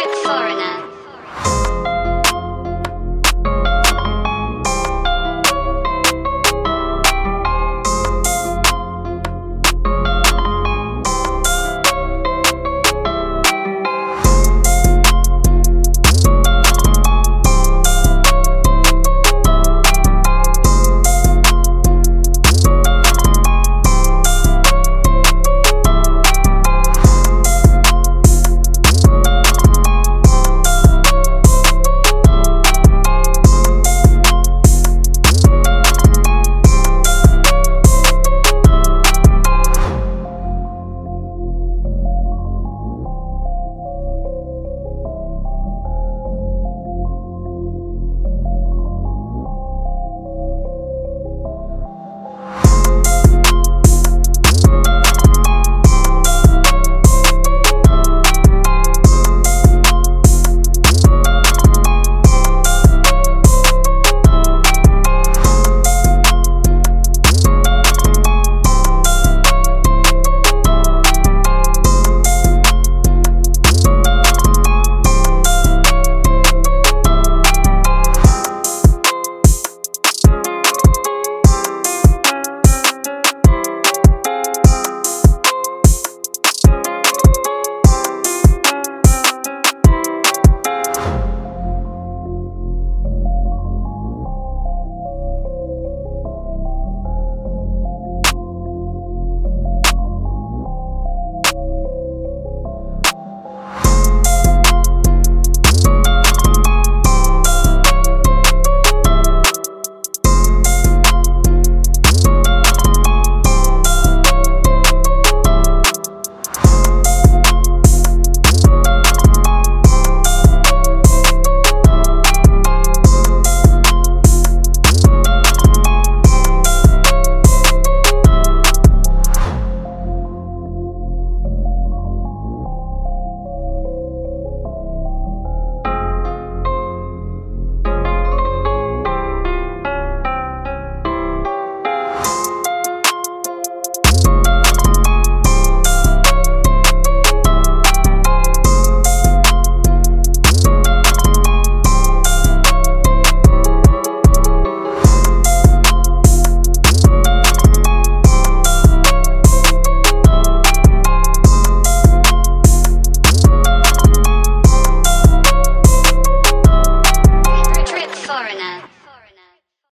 favorite foreigner.